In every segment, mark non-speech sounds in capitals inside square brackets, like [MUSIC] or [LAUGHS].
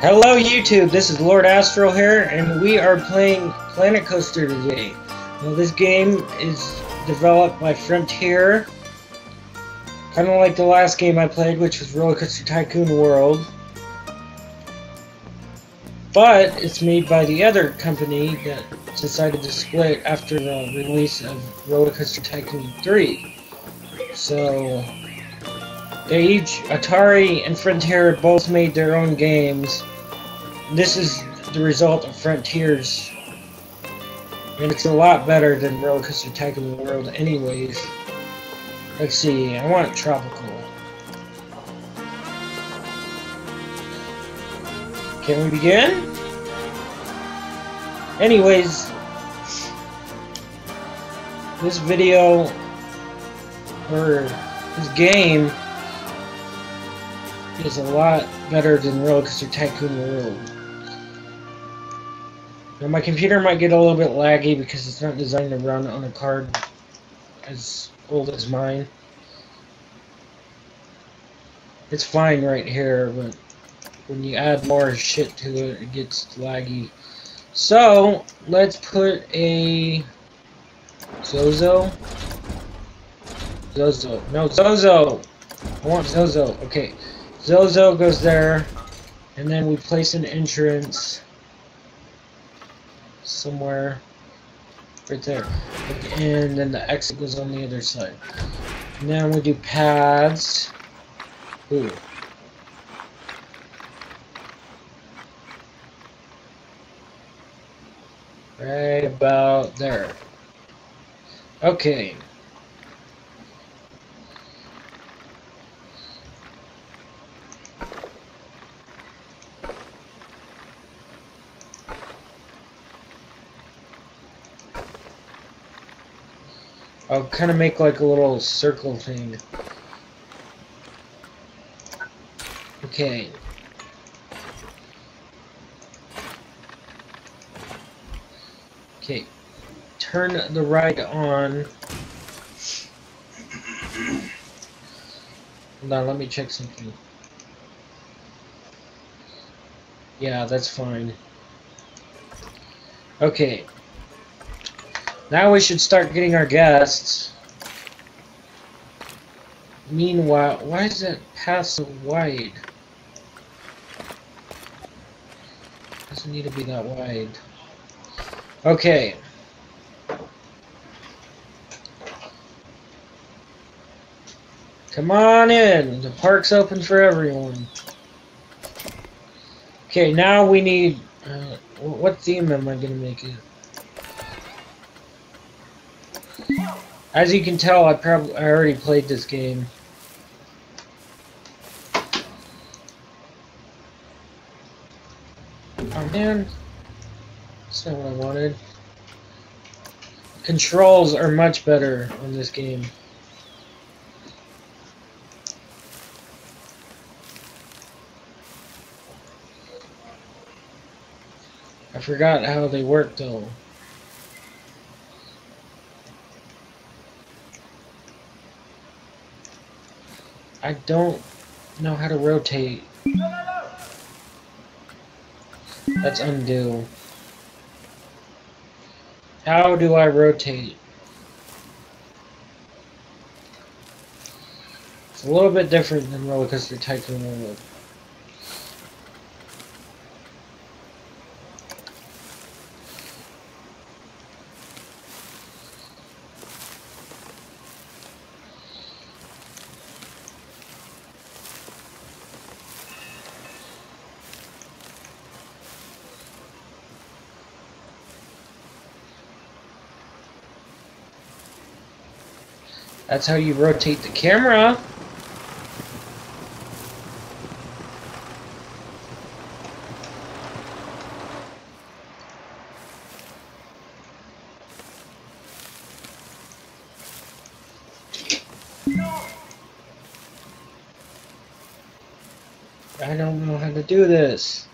Hello YouTube, this is Lord Astral here, and we are playing Planet Coaster today. Now this game is developed by Frontier, kind of like the last game I played, which was Roller Coaster Tycoon World. But it's made by the other company that decided to split after the release of Roller Coaster Tycoon 3. So, they each, Atari and Frontier both made their own games. This is the result of Frontier's. And it's a lot better than Roller Coaster Tycoon World anyways. Let's see, I want tropical. Can we begin? Anyways, this video, or this game, is a lot better than Roller Coaster Tycoon World. Now my computer might get a little bit laggy because it's not designed to run on a card as old as mine. It's fine right here, but when you add more shit to it, it gets laggy. So, let's put a Zozo. Zozo. No, Zozo! I want Zozo. Okay. Zozo goes there. And then we place an entrance somewhere right there. And then the exit goes on the other side. Now we do pads. Ooh. Right about there. Okay. Kind of make like a little circle thing. Okay. Okay. Turn the ride on. On, let me check something. Yeah, that's fine. Okay. Now we should start getting our guests. Meanwhile, why is that path so wide? Doesn't need to be that wide. Okay. Come on in. The park's open for everyone. Okay, now we need... Uh, what theme am I going to make it? As you can tell, I probably I already played this game. Oh man, that's not what I wanted. Controls are much better on this game. I forgot how they work though. I don't know how to rotate. Let's undo. How do I rotate? It's a little bit different than Roller Coaster Tycoon That's how you rotate the camera. I don't know how to do this.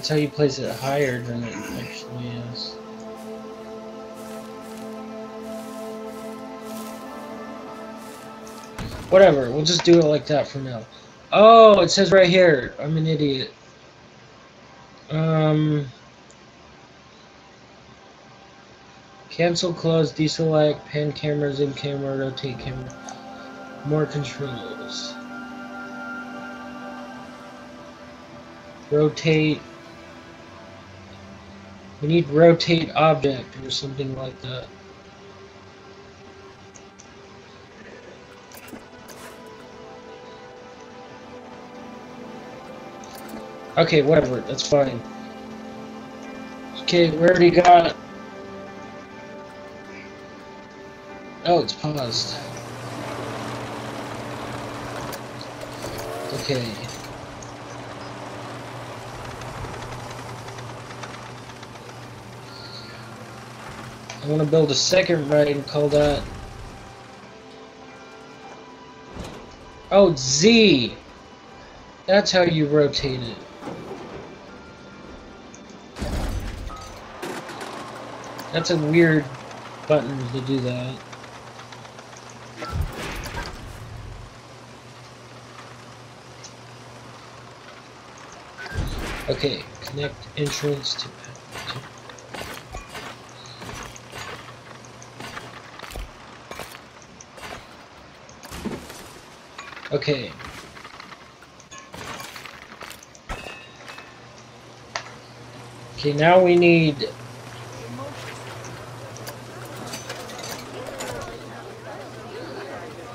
That's how you place it higher than it actually is. Whatever, we'll just do it like that for now. Oh, it says right here. I'm an idiot. Um... Cancel, close, deselect, pan camera, zoom camera, rotate camera. More controls. Rotate. We need rotate object or something like that. Okay, whatever, that's fine. Okay, we already got Oh, it's paused. Okay. I want to build a second ride and call that... Oh, Z! That's how you rotate it. That's a weird button to do that. Okay, connect entrance to... Okay. Okay, now we need...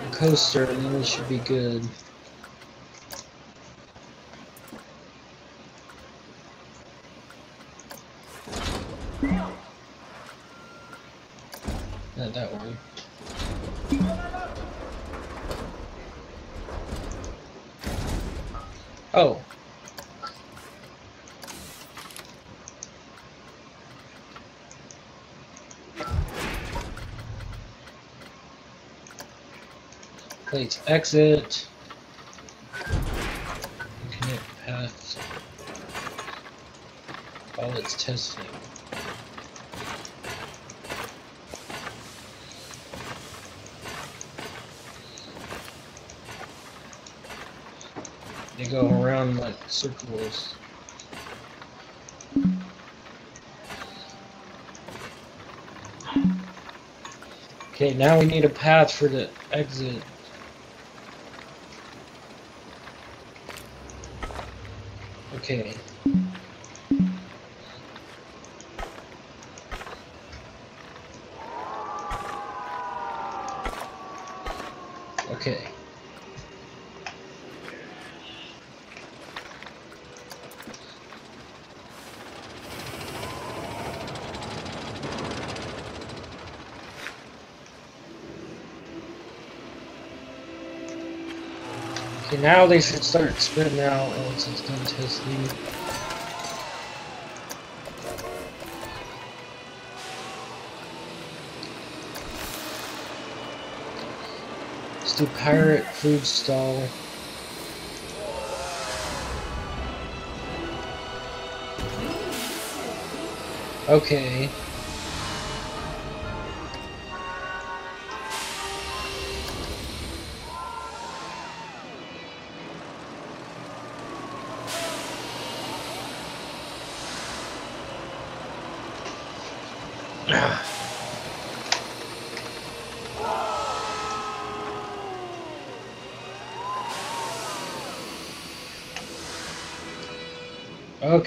A coaster, and then we should be good. Oh. Please exit. Connect path while it's testing. They go around like circles. Okay, now we need a path for the exit. Okay. Okay. Okay, now they should start spitting out once it's done testing. Let's do pirate food stall. Okay.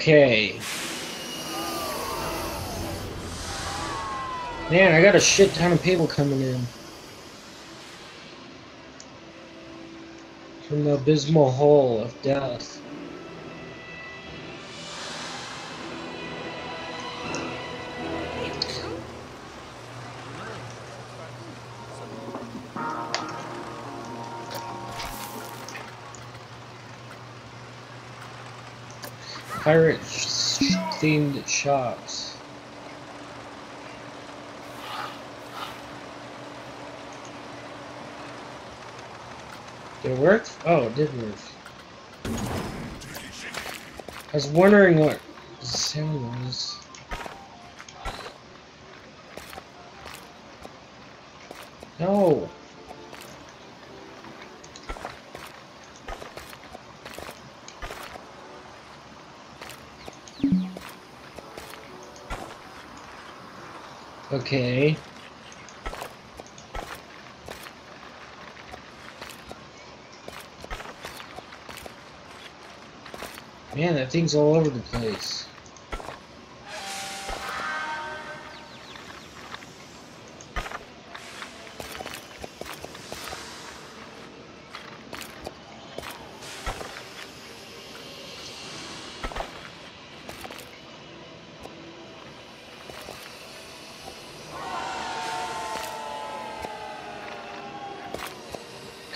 Okay. Man, I got a shit ton of people coming in. From the abysmal hole of death. Pirate themed shops. Did it work? Oh, it did work. I was wondering what The sound was. No. Okay. Man, that thing's all over the place.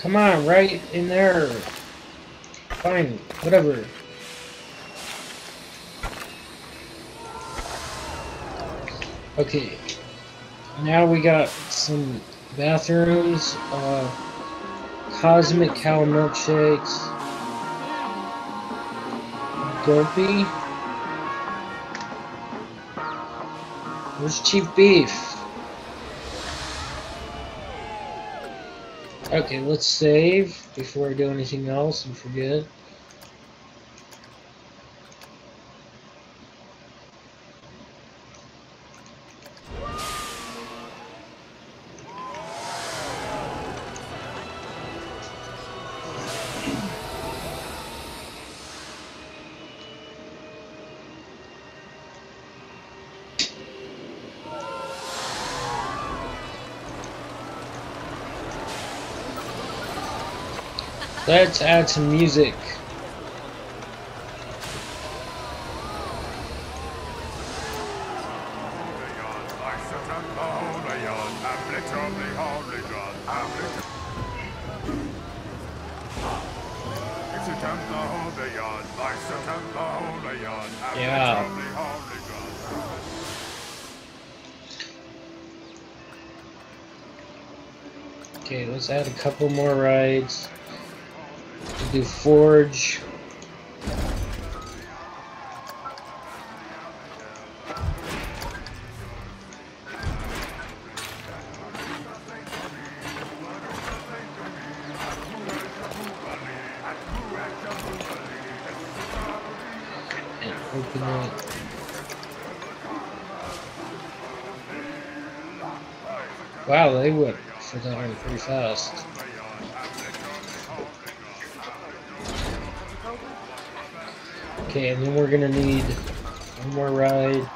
Come on, right in there. Fine, whatever. Okay. Now we got some bathrooms, uh, cosmic cow milkshakes, Dopey. Where's Chief Beef? Okay, let's save before I do anything else and forget. Let's add some music. Yeah. Okay, let's add a couple more rides. Do Forge. Wow, they went for that pretty fast. Okay, and then we're gonna need one more ride.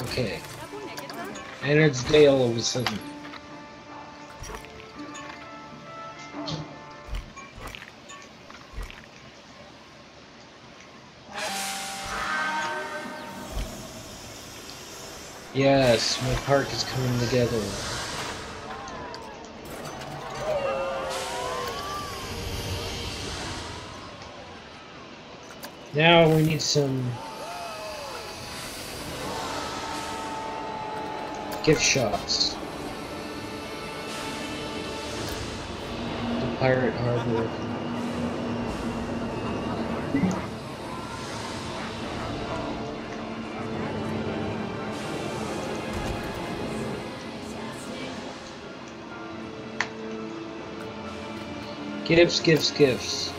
Okay. And it's day all of a sudden. Yes, my park is coming together. Now we need some gift shops. The Pirate Harbor. Gifts, gifts, gifts.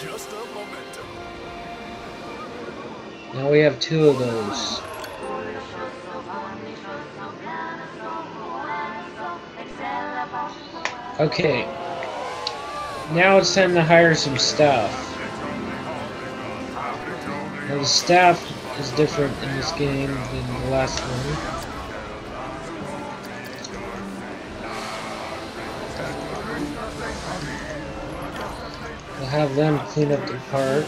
Just a momentum. Now we have two of those. Okay. Now it's time to hire some staff. Now the staff is different in this game than the last one. Have them clean up the park.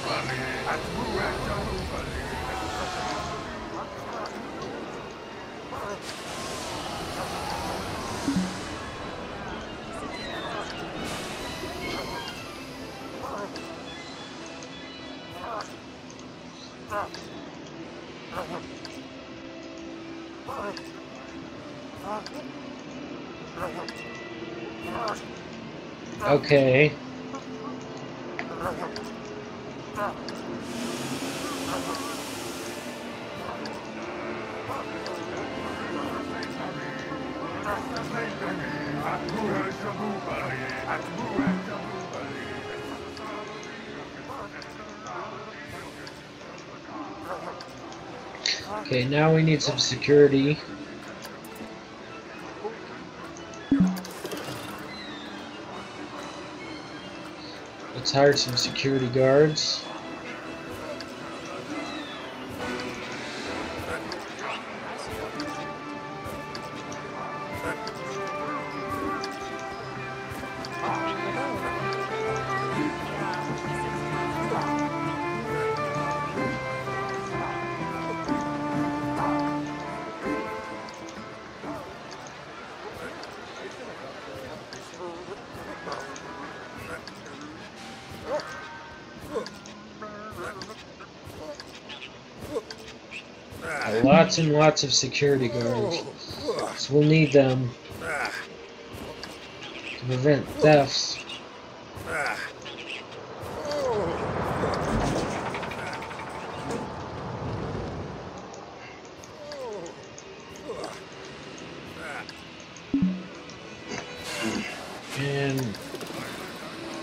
Okay. Okay, now we need some security. Let's some security guards. Lots and lots of security guards. So we'll need them to prevent thefts. And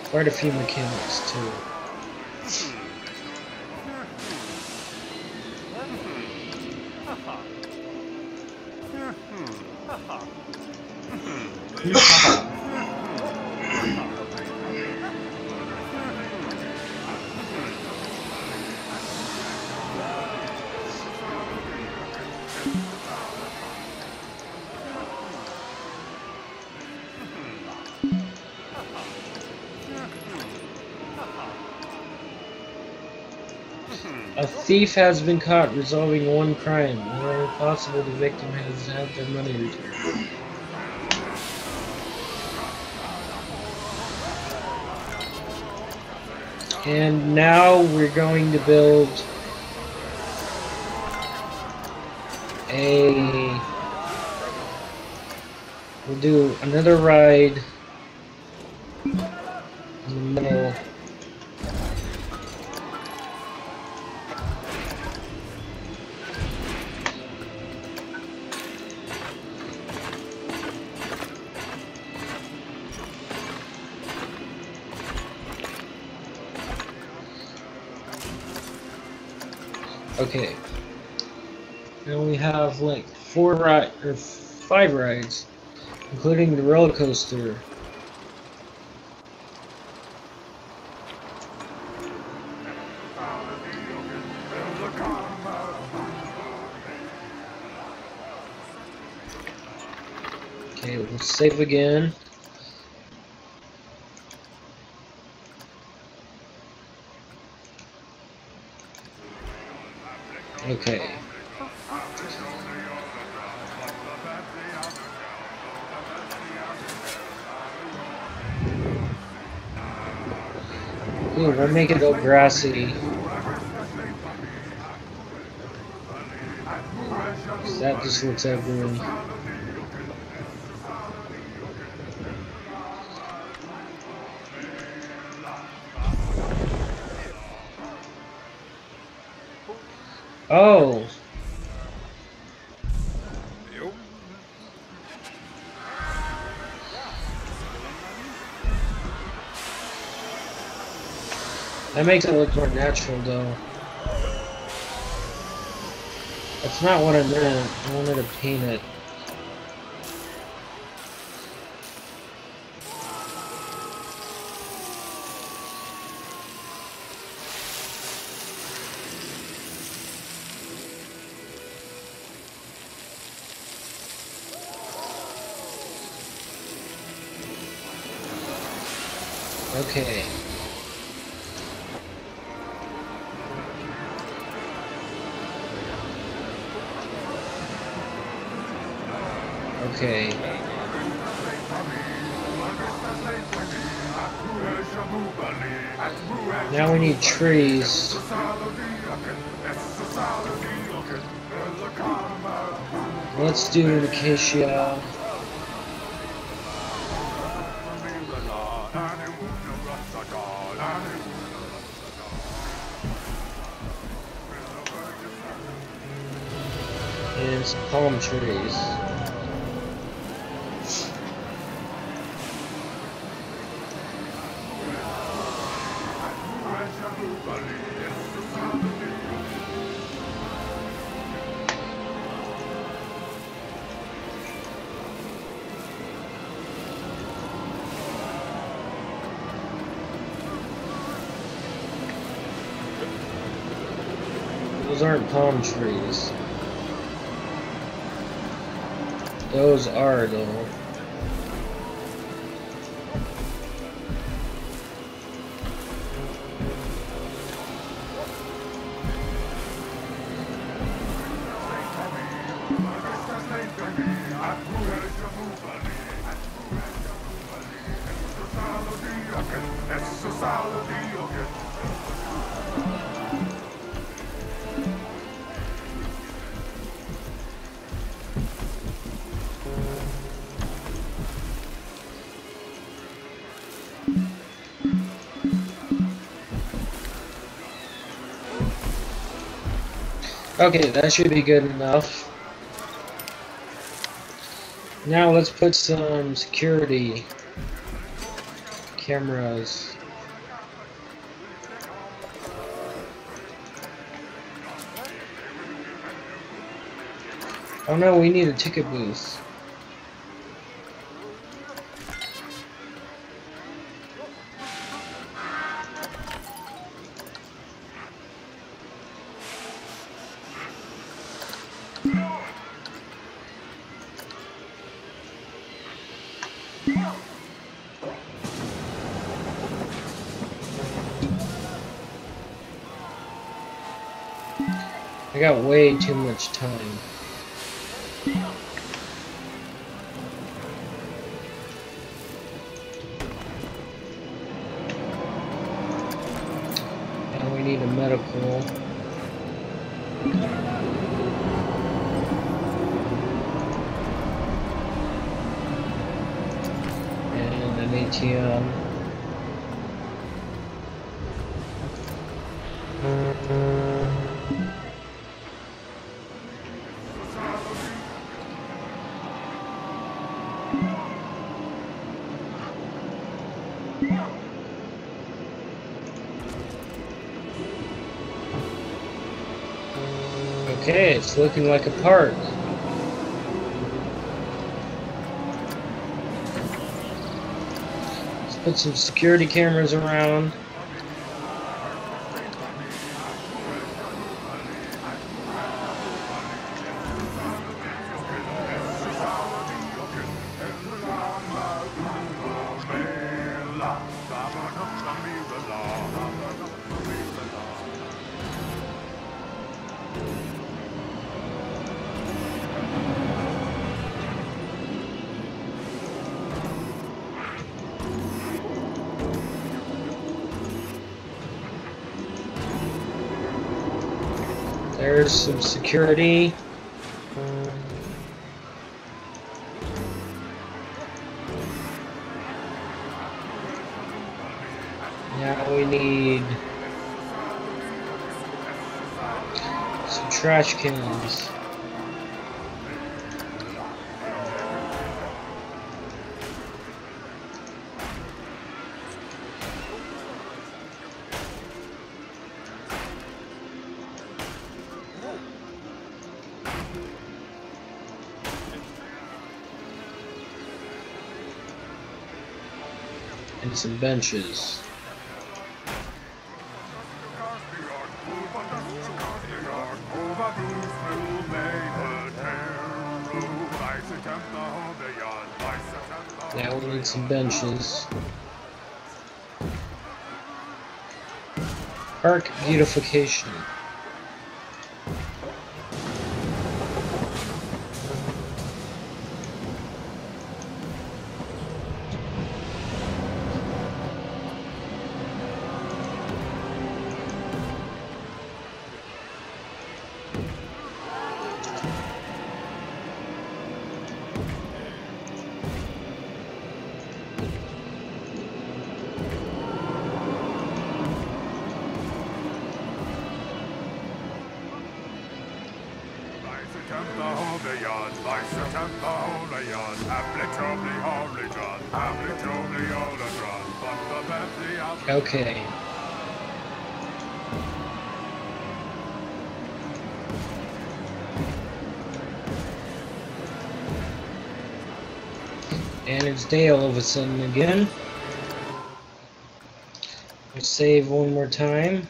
quite a few mechanics too. Mm-hmm. [LAUGHS] A thief has been caught resolving one crime. Whenever possible, the victim has had their money returned. And now we're going to build a. We'll do another ride in the middle. Okay. We have like four ride or five rides, including the roller coaster. Okay, we'll save again. Okay. Ooh, we'll make it all grassy. That just looks ugly. That makes it look more natural though. That's not what I meant. I wanted to paint it. Okay. Okay. Now we need trees. Let's do Acacia. And some palm trees. Palm trees. Those are though. Okay, that should be good enough. Now let's put some security cameras. Oh no, we need a ticket booth. I got way too much time. Okay, it's looking like a park. Let's put some security cameras around. Security. Now we need some trash cans. Some benches. Now we need some benches. Park beautification. Day all of a sudden again. Let's save one more time.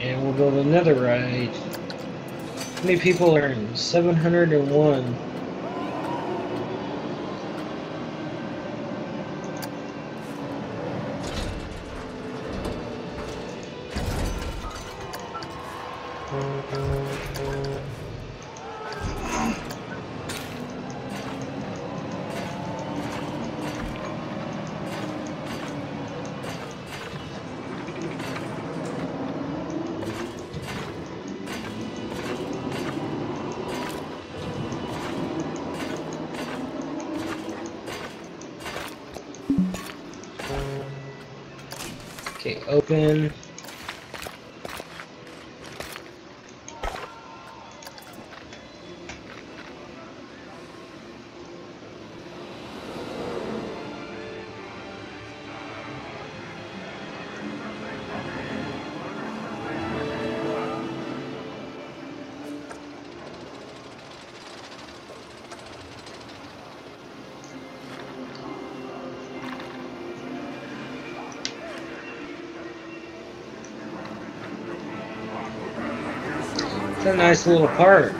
And we'll build another ride. How many people are in? 701. Okay, open. Nice little park.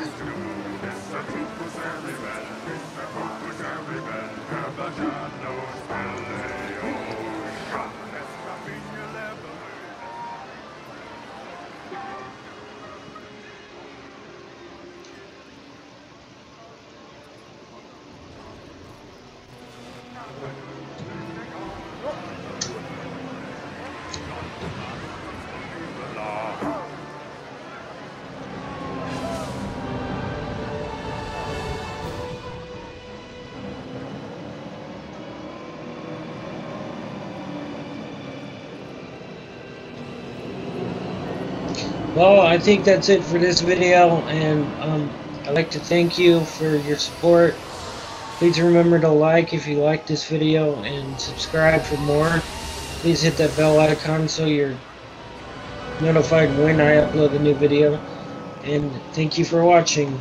Well, I think that's it for this video, and um, I'd like to thank you for your support. Please remember to like if you like this video and subscribe for more. Please hit that bell icon so you're notified when I upload a new video. And thank you for watching.